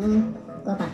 嗯，爸爸。